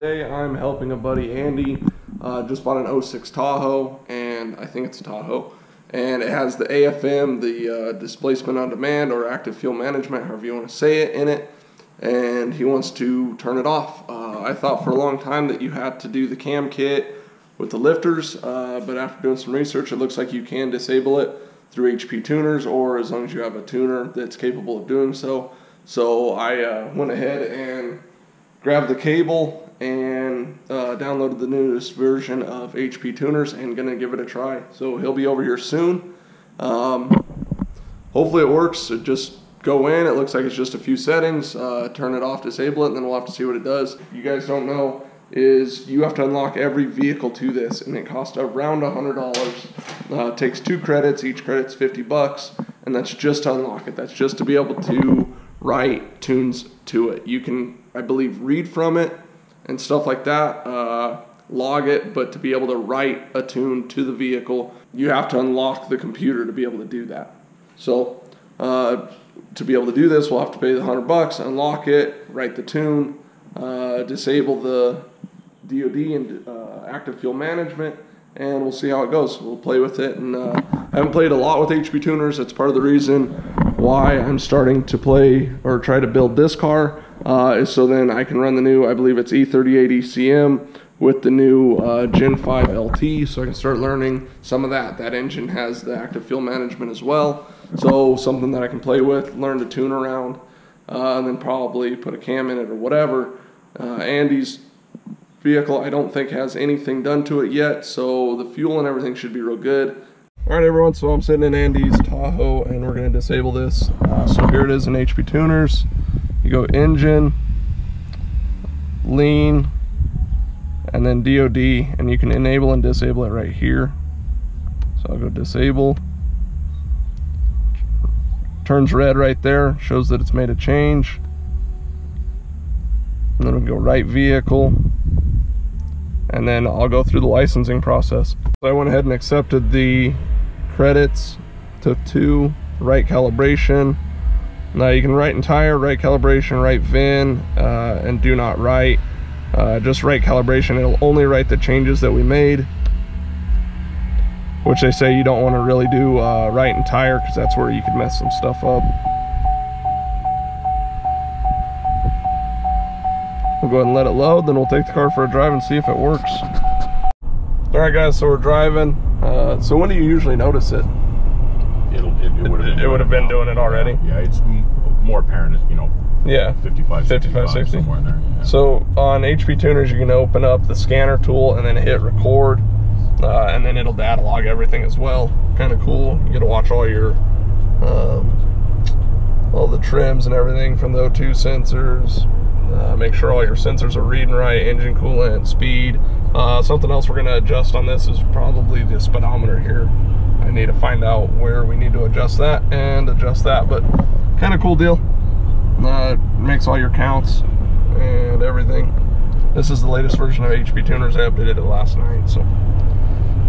Today I'm helping a buddy Andy. Uh, just bought an 06 Tahoe, and I think it's a Tahoe. And it has the AFM, the uh, displacement on demand or active fuel management, however you want to say it, in it. And he wants to turn it off. Uh, I thought for a long time that you had to do the cam kit with the lifters, uh, but after doing some research, it looks like you can disable it through HP tuners or as long as you have a tuner that's capable of doing so. So I uh, went ahead and grabbed the cable and uh, downloaded the newest version of HP Tuners and gonna give it a try. So he'll be over here soon. Um, hopefully it works. just go in. It looks like it's just a few settings. Uh, turn it off, disable it, and then we'll have to see what it does. You guys don't know is you have to unlock every vehicle to this, and it costs around a hundred dollars. Uh, takes two credits. Each credit's fifty bucks, and that's just to unlock it. That's just to be able to write tunes to it. You can, I believe, read from it and stuff like that, uh, log it, but to be able to write a tune to the vehicle, you have to unlock the computer to be able to do that. So uh, to be able to do this, we'll have to pay the hundred bucks, unlock it, write the tune, uh, disable the DoD and uh, active fuel management, and we'll see how it goes. We'll play with it, and uh, I haven't played a lot with HP tuners. That's part of the reason why I'm starting to play or try to build this car uh, so then I can run the new, I believe it's E38 ECM with the new uh, Gen 5 LT, so I can start learning some of that. That engine has the active fuel management as well, so something that I can play with, learn to tune around, uh, and then probably put a cam in it or whatever. Uh, Andy's vehicle, I don't think has anything done to it yet, so the fuel and everything should be real good. All right, everyone, so I'm sitting in Andy's Tahoe, and we're gonna disable this. Uh, so here it is in HP Tuners you go engine, lean, and then DOD, and you can enable and disable it right here. So I'll go disable. Turns red right there, shows that it's made a change. And then we go write vehicle. And then I'll go through the licensing process. So I went ahead and accepted the credits, took two, write calibration, now you can write entire, write calibration, write VIN, uh, and do not write. Uh, just write calibration, it'll only write the changes that we made. Which they say you don't want to really do uh, write entire because that's where you could mess some stuff up. We'll go ahead and let it load, then we'll take the car for a drive and see if it works. All right guys, so we're driving. Uh, so when do you usually notice it? It, it would have would have been doing it already. Yeah, it's more apparent, you know. Yeah, 55, 55 60. somewhere in there. Yeah. So on HP tuners, you can open up the scanner tool and then hit record, uh, and then it'll data log everything as well. Kind of cool. You get to watch all your um, all the trims and everything from the O2 sensors. Uh, make sure all your sensors are reading right, engine coolant, speed. Uh, something else we're going to adjust on this is probably the speedometer here. I need to find out where we need to adjust that and adjust that, but kind of cool deal. Uh, makes all your counts and everything. This is the latest version of HP Tuners. I updated it last night, so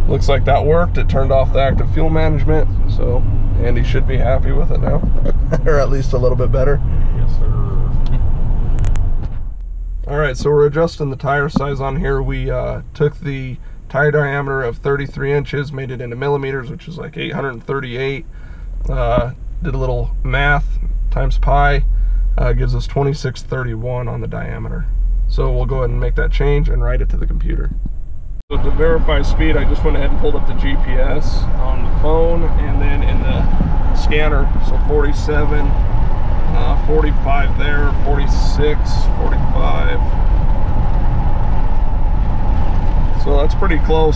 looks like that worked. It turned off the active fuel management, so Andy should be happy with it now, or at least a little bit better. Yes, sir. All right, so we're adjusting the tire size on here. We uh, took the tire diameter of 33 inches, made it into millimeters, which is like 838. Uh, did a little math times pi, uh, gives us 2631 on the diameter. So we'll go ahead and make that change and write it to the computer. So to verify speed, I just went ahead and pulled up the GPS on the phone and then in the scanner. So 47, uh, 45 there, 46, 45, so that's pretty close.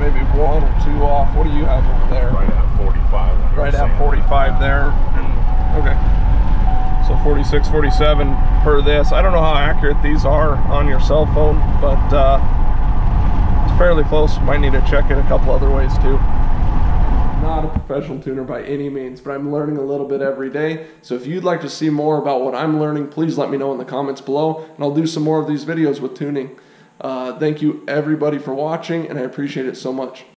Maybe one or two off. What do you have over there? Right at 45. Right at 45 there. Okay. So 46, 47 per this. I don't know how accurate these are on your cell phone, but uh, it's fairly close. Might need to check it a couple other ways too not a professional tuner by any means, but I'm learning a little bit every day. So if you'd like to see more about what I'm learning, please let me know in the comments below, and I'll do some more of these videos with tuning. Uh, thank you everybody for watching, and I appreciate it so much.